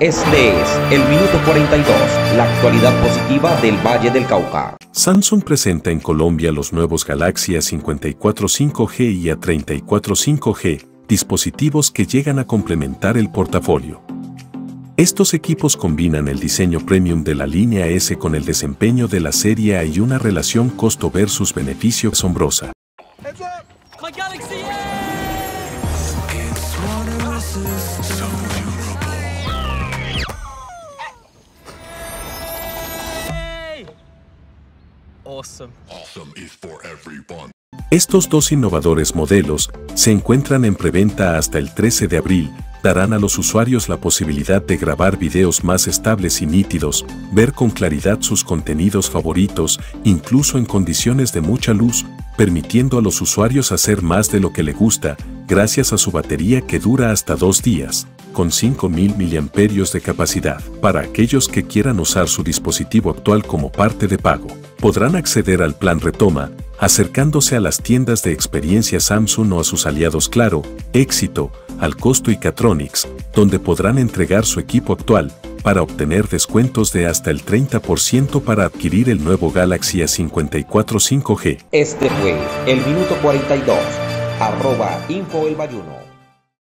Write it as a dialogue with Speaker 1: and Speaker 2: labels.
Speaker 1: Este es el minuto 42, la actualidad positiva del Valle del Cauca.
Speaker 2: Samsung presenta en Colombia los nuevos Galaxy A54 5G y A34 5G, dispositivos que llegan a complementar el portafolio. Estos equipos combinan el diseño premium de la línea S con el desempeño de la serie A y una relación costo versus beneficio asombrosa. Estos dos innovadores modelos se encuentran en preventa hasta el 13 de abril, darán a los usuarios la posibilidad de grabar videos más estables y nítidos, ver con claridad sus contenidos favoritos, incluso en condiciones de mucha luz, permitiendo a los usuarios hacer más de lo que le gusta, gracias a su batería que dura hasta dos días, con 5000 mAh de capacidad. Para aquellos que quieran usar su dispositivo actual como parte de pago, podrán acceder al plan Retoma, acercándose a las tiendas de experiencia Samsung o a sus aliados Claro, Éxito, al costo y Catronics, donde podrán entregar su equipo actual para obtener descuentos de hasta el 30% para adquirir el nuevo Galaxy A54 5G.
Speaker 1: Este fue el minuto 42, arroba Info El Bayuno.